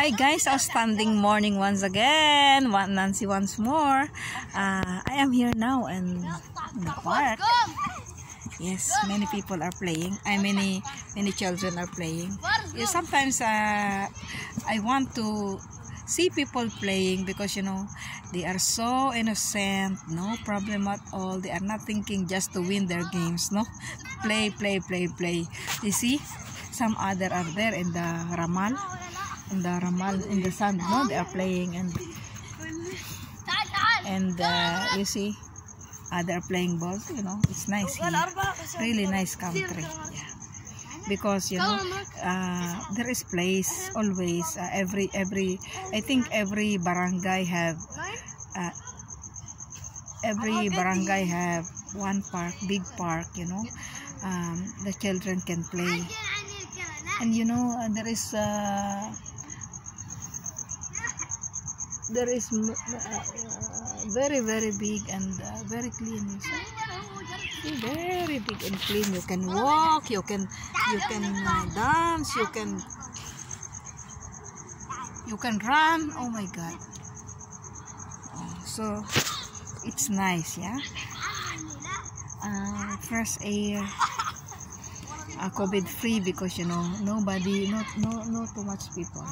Hi guys, outstanding morning once again. One Nancy once more. Uh, I am here now in, in the park. Yes, many people are playing. I many many children are playing. Sometimes uh, I want to see people playing because you know they are so innocent, no problem at all. They are not thinking just to win their games, no. Play, play, play, play. You see, some other are there in the ramal in the ramal in the sand no? They are playing and and uh, you see uh, they're playing balls you know? It's nice here really nice country yeah. Because you know uh, there is place always uh, every every I think every barangay have uh, every barangay have one park big park you know? Um, the children can play. And you know there is uh, there is uh, very very big and uh, very clean. Very big and clean. You can walk you can you can uh, dance you can you can run. Oh my god. Oh, so it's nice yeah? Uh, fresh air uh, COVID free because you know nobody not no no too much people.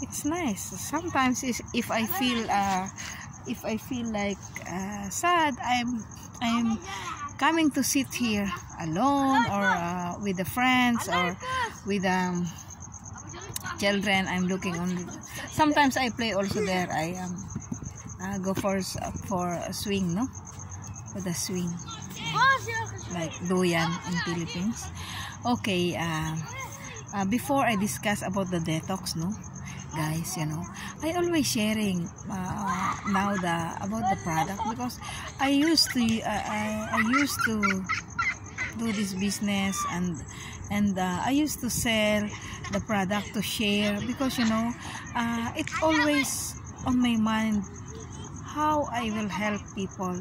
It's nice. Sometimes is if I feel uh, if I feel like uh, sad I'm I'm coming to sit here alone or uh, with the friends or with um children. I'm looking on sometimes I play also there. I um uh, go for for a swing no? For the swing. Like doyan in Philippines okay uh, uh, before I discuss about the detox no guys you know I always sharing uh, now the about the product because I used to uh, I, I used to do this business and and uh, I used to sell the product to share because you know uh, it always on my mind how I will help people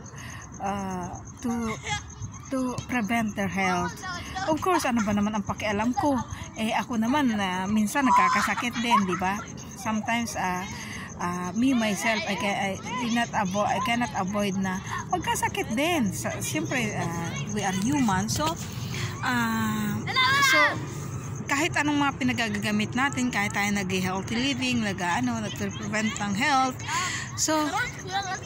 uh, to to prevent their health Of course, ano ba naman ang pakialam ko? Eh, ako naman, na uh, minsan nagkakasakit din, di ba? Sometimes, uh, uh, me myself I, can, I cannot avoid I cannot avoid na magkasakit din. So, siyempre uh, we are human. So uh, so kahit anong mga pinagagamit natin, kahit tayo nag-healthy living, nag ano, nag-prevent ng health, So,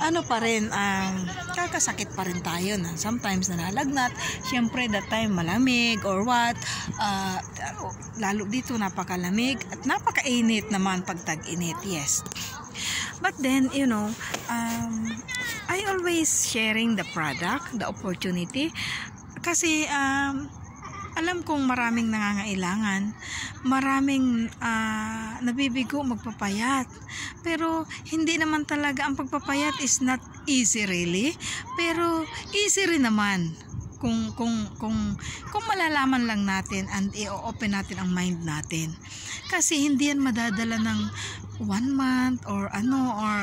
ano pa rin, um, kakasakit pa rin tayo na sometimes nalalagnat. Siyempre, that time malamig or what. Uh, lalo dito napakalamig at napakainit naman pag tag-init, yes. But then, you know, um, I always sharing the product, the opportunity. Kasi, um, alam kong maraming nangangailangan, maraming uh, nabibigo magpapayat. Pero hindi naman talaga ang pagpapayat is not easy really. Pero easy rin naman kung kung kung kung malalaman lang natin and i-open natin ang mind natin. Kasi hindi yan madadala ng one month or ano or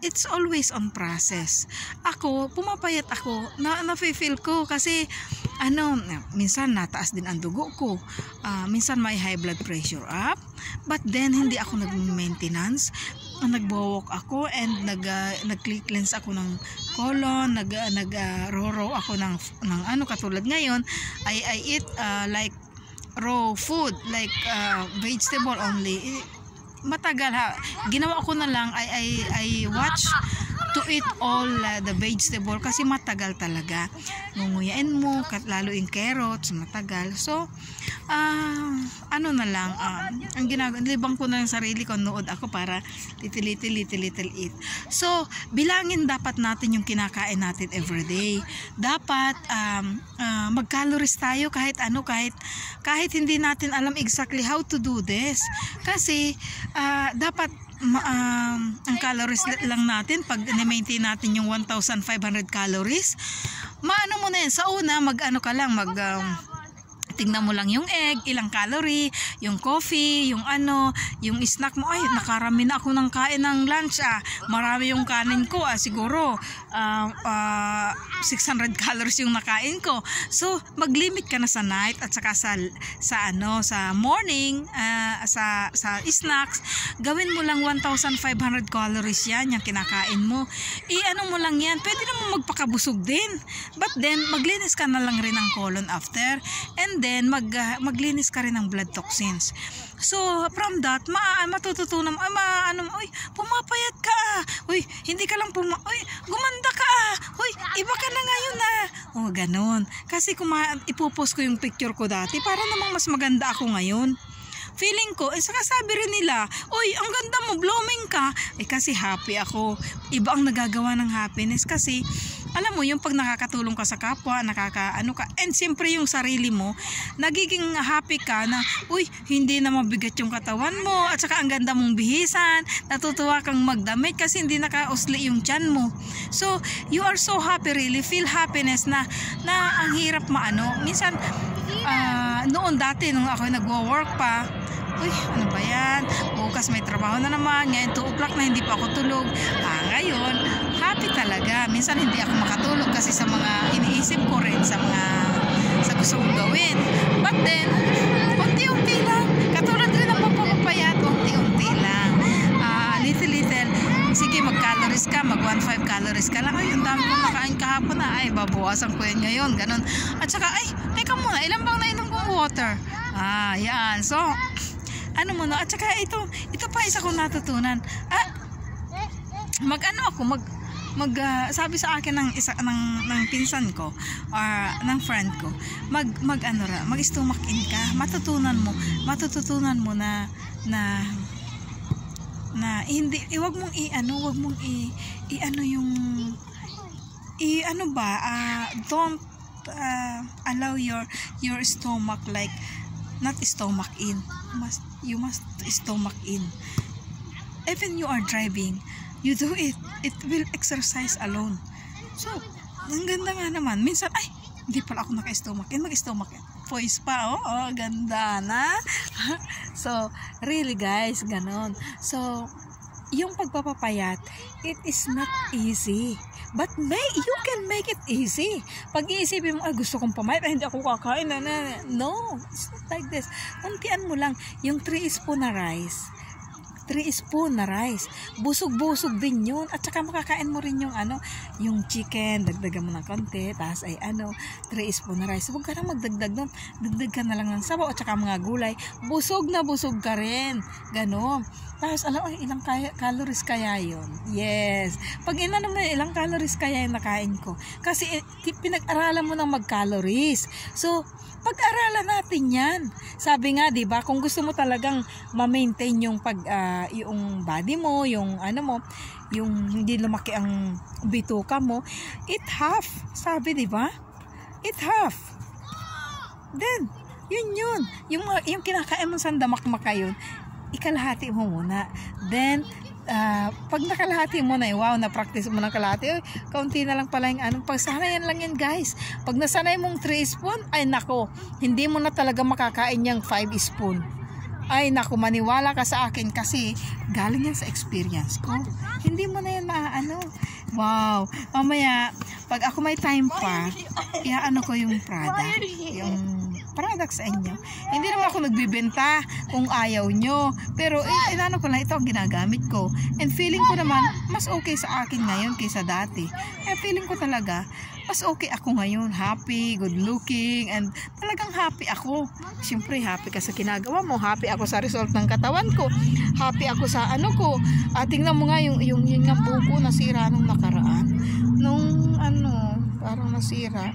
it's always on process. Ako, pumapayat ako, na, na-feel ko kasi ano, minsan nataas din ang dugo ko. Uh, minsan may high blood pressure up. But then, hindi ako nag-maintenance. Nag-walk ako and nag, uh, nag-cleanse ako ng colon, nag, uh, nag uh, raw ako ng, ng ano, katulad ngayon, I, I eat uh, like raw food, like uh, vegetable only. Matagal ha. Ginawa ko na lang, I, I, I watch to eat all uh, the vegetable kasi matagal talaga. Ngunguyain mo lalo yung carrots matagal. So uh, ano na lang uh, ang ginagawa libang ko na yung sarili ko nood ako para little little little little eat. So bilangin dapat natin yung kinakain natin everyday dapat um, uh, mag calories tayo kahit ano kahit kahit hindi natin alam exactly how to do this. Kasi uh, dapat um, ang calories lang natin pag na-maintain natin yung 1,500 calories maano mo na yan sa una mag ano ka lang mag um, tingnan mo lang yung egg, ilang calorie, yung coffee, yung ano, yung snack mo, ay, nakarami na ako ng kain ng lunch, ah. Marami yung kanin ko, ah, siguro, uh, uh, 600 calories yung nakain ko. So, mag-limit ka na sa night at saka sa, sa ano, sa morning, uh, sa, sa snacks, gawin mo lang 1,500 calories yan, yung kinakain mo. I-ano mo lang yan, pwede naman magpakabusog din. But then, maglinis ka na lang rin ng colon after and then mag, uh, maglinis ka rin ng blood toxins. So, from that, ma matututunan mo, ma, ano, uy, pumapayat ka, ah. uy, hindi ka lang puma, uy, gumanda ka, ah. uy, iba ka na ngayon, ah. Oh, ganun. Kasi kung ipopost ko yung picture ko dati, para namang mas maganda ako ngayon feeling ko, eh saka sabi rin nila, oy, ang ganda mo, blooming ka. Eh kasi happy ako. Iba ang nagagawa ng happiness kasi, alam mo, yung pag nakakatulong ka sa kapwa, nakaka, ano ka, and siyempre yung sarili mo, nagiging happy ka na, uy, hindi na mabigat yung katawan mo, at saka ang ganda mong bihisan, natutuwa kang magdamit kasi hindi nakausli yung tiyan mo. So, you are so happy really, feel happiness na, na ang hirap maano. Minsan, uh, noon dati, nung ako nagwo-work pa, uy, ano ba yan? Bukas may trabaho na naman, ngayon 2 o'clock na hindi pa ako tulog. Ah, ngayon, happy talaga. Minsan hindi ako makatulog kasi sa mga iniisip ko rin, sa mga sa gusto kong gawin. But then, unti-unti lang. Katulad rin ng papapayat, unti-unti lang. Uh, little little, sige mag-calories ka, mag 1.5 calories ka lang. Ay, ang dami nakain kahapon na. Ay, babawasan ko yan ngayon. Ganon. At saka, ay, teka muna, ilan bang nainom kong water? Ah, yan. So, ano mo no at saka ito ito pa isa kong natutunan ah mag ano ako mag mag uh, sabi sa akin ng isa ng ng pinsan ko or ng friend ko mag mag ano ra mag stomach in ka matutunan mo matututunan mo na na na hindi eh, wag mong i ano wag mong i, i ano yung i ano ba uh, don't uh, allow your your stomach like not stomach in you must you must stomach in. Even you are driving you do it it will exercise alone. So ang ganda nga naman minsan ay hindi pala ako naka-stomach in mag-stomach in. Voice pa oh, oh ganda na. So really guys ganon. So yung pagpapapayat it is not easy But may, you can make it easy. Pag iisipin mo, ay gusto kong pumayat, ay hindi ako kakain. Na, na. No, it's not like this. Untian mo lang yung 3 spoon na rice. 3 spoon na rice. Busog-busog din yun. At saka makakain mo rin yung ano, yung chicken, dagdagan mo ng konti, tapos ay ano, 3 spoon na rice. Huwag ka na magdagdag nun. Dagdag ka na lang ng sabaw at saka mga gulay. Busog na busog ka rin. Ganon. Tapos, alam mo, ilang kaya, calories kaya yon Yes. Pag inano mo, ilang calories kaya yung nakain ko. Kasi, eh, pinag-aralan mo ng mag-calories. So, pag-aralan natin yan. Sabi nga, di ba, kung gusto mo talagang ma-maintain yung pag, uh, yung body mo, yung ano mo, yung hindi lumaki ang bituka mo, eat half. Sabi, di ba? Eat half. Then, yun yun. Yung, yung kinakain mo sa damakmaka yun, ikalahati mo muna. Then, uh, pag nakalahati mo na, wow, na-practice mo ng kalahati, eh, kaunti na lang pala yung anong, pagsanayan lang yan guys. Pag nasanay mong 3 spoon, ay nako, hindi mo na talaga makakain yung 5 spoon. Ay nako, maniwala ka sa akin kasi galing yan sa experience ko. Hindi mo na yan maaano. Wow. Mamaya, pag ako may time pa, iaano ko yung product. Yung product sa inyo. Hindi naman ako nagbibenta kung ayaw nyo. Pero eh, inano ko lang ito ang ginagamit ko. And feeling ko naman, mas okay sa akin ngayon kaysa dati. Eh feeling ko talaga, mas okay ako ngayon. Happy, good looking, and talagang happy ako. Siyempre, happy ka sa ginagawa mo. Happy ako sa result ng katawan ko. Happy ako sa ano ko. Ah, tingnan mo nga yung, yung, yung, yung buko nasira nung nakaraan. Nung ano, parang nasira.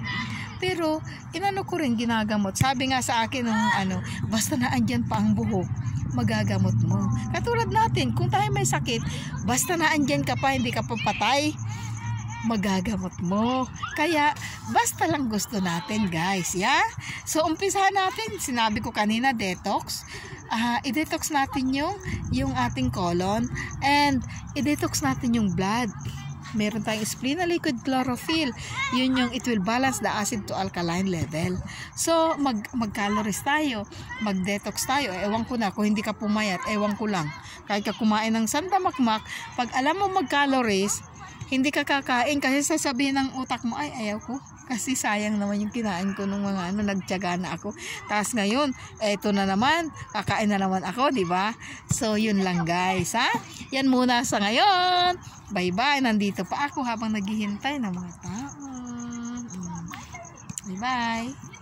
Pero, inano ko rin ginagamot. Sabi nga sa akin ng ano, basta na andyan pa ang buhok, magagamot mo. Katulad natin, kung tayo may sakit, basta na andyan ka pa, hindi ka pa patay, magagamot mo. Kaya, basta lang gusto natin, guys. Yeah? So, umpisa natin. Sinabi ko kanina, detox. Uh, i-detox natin yung, yung ating colon and i-detox natin yung blood. Meron tayong liquid chlorophyll. Yun yung it will balance the acid to alkaline level. So, mag, mag-calories tayo, mag-detox tayo. Ewan ko na, kung hindi ka pumayat, ewan ko lang. Kahit ka kumain ng Santa Makmak, pag alam mo mag-calories, hindi ka kakain kasi sasabihin ng utak mo, ay, ayaw ko. Kasi sayang naman yung kinain ko nung mga ano, nagtyaga na ako. Tapos ngayon, eto na naman, kakain na naman ako, di ba? So, yun lang guys, ha? Yan muna sa ngayon. Bye-bye. Nandito pa ako habang naghihintay ng mga tao. Mm. Bye-bye.